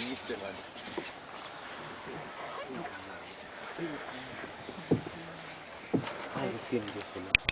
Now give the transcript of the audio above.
你喜欢的可